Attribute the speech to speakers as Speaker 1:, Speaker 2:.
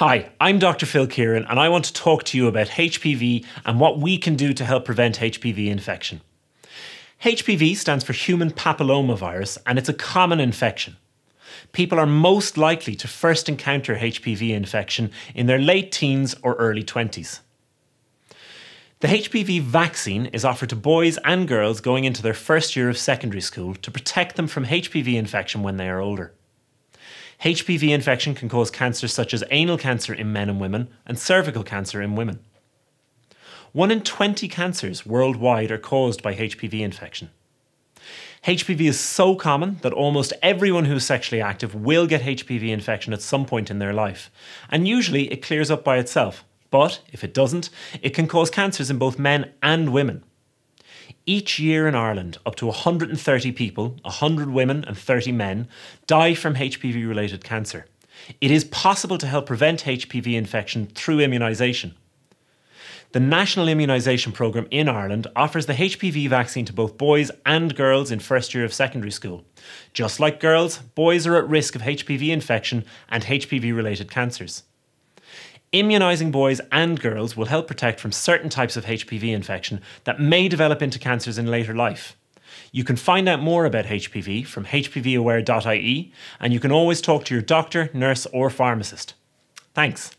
Speaker 1: Hi, I'm Dr. Phil Kieran, and I want to talk to you about HPV and what we can do to help prevent HPV infection. HPV stands for human papillomavirus, and it's a common infection. People are most likely to first encounter HPV infection in their late teens or early 20s. The HPV vaccine is offered to boys and girls going into their first year of secondary school to protect them from HPV infection when they are older. HPV infection can cause cancers such as anal cancer in men and women and cervical cancer in women. One in 20 cancers worldwide are caused by HPV infection. HPV is so common that almost everyone who is sexually active will get HPV infection at some point in their life, and usually it clears up by itself. But if it doesn't, it can cause cancers in both men and women. Each year in Ireland, up to 130 people, 100 women and 30 men, die from HPV related cancer. It is possible to help prevent HPV infection through immunisation. The National Immunisation Programme in Ireland offers the HPV vaccine to both boys and girls in first year of secondary school. Just like girls, boys are at risk of HPV infection and HPV related cancers. Immunising boys and girls will help protect from certain types of HPV infection that may develop into cancers in later life. You can find out more about HPV from hpvaware.ie and you can always talk to your doctor, nurse, or pharmacist. Thanks.